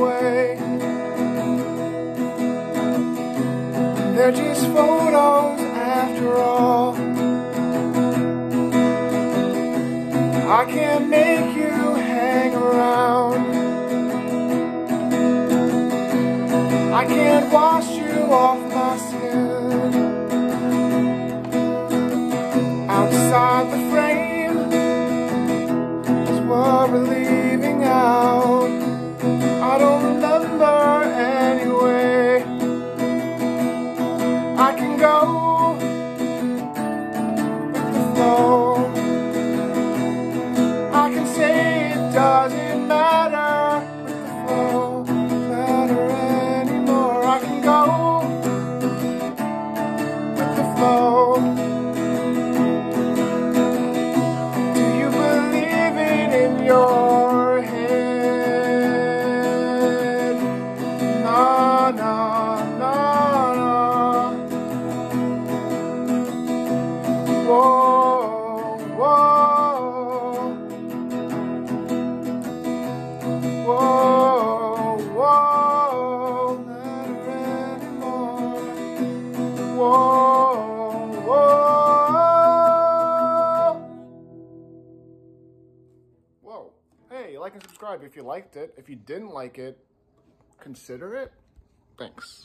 away. They're just photos after all. I can't make you hang around. I can't wash you off my skin. Outside. Say Hey, like and subscribe if you liked it. If you didn't like it, consider it. Thanks.